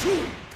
Shoot!